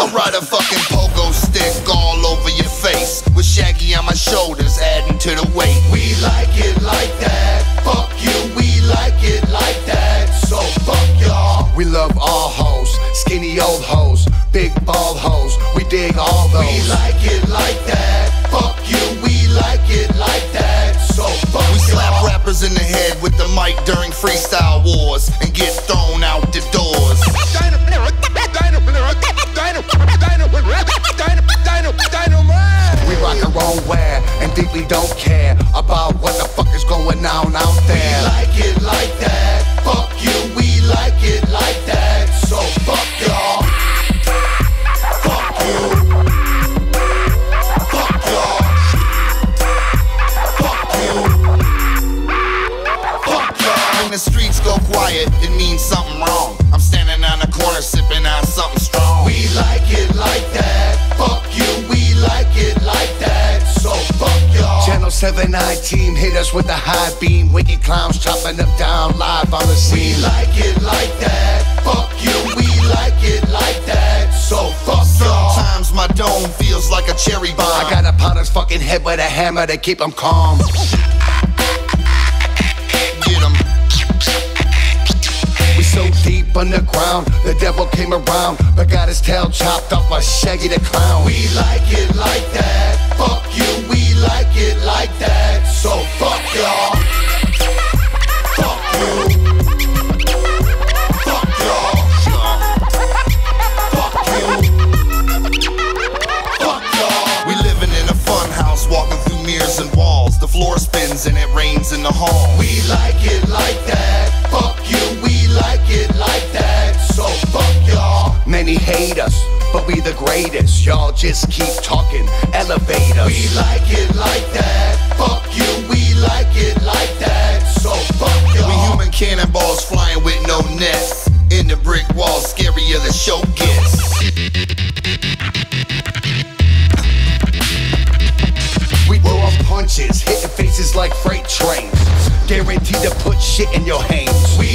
I'll ride a fucking pogo stick all over your face. With Shaggy on my shoulders, adding to the weight. We like it like that. Fuck you, we like it like that. So fuck y'all. We love all hoes, skinny old hoes, big bald hoes. We dig all those. We like it like that. Fuck you, we like it like that. So fuck We slap rappers in the head with the mic during freestyle wars and get thrown deeply don't care about what the fuck is going on out there. We like it like that. Fuck you, we like it like that. So fuck y'all. Fuck you. Fuck y'all. Fuck you. Fuck y'all. When the streets go quiet, it means something wrong. 7 9 team hit us with the high beam. Wicked clowns chopping them down live on the scene. We like it like that. Fuck you, we like it like that. So fuck y'all. Sometimes my dome feels like a cherry bomb. I got a powder's fucking head with a hammer to keep him calm. get. We so deep underground, the devil came around, but got his tail chopped off by Shaggy the Clown. We like it like that. Walls. The floor spins and it rains in the hall. We like it like that. Fuck you, we like it like that. So fuck y'all. Many hate us, but we the greatest. Y'all just keep talking, elevate us. We like it like that. Fuck you, we like it like that. So fuck y'all. human cannonballs flying with no nets. In the brick wall, punches, hitting faces like freight trains. Guaranteed to put shit in your hands. We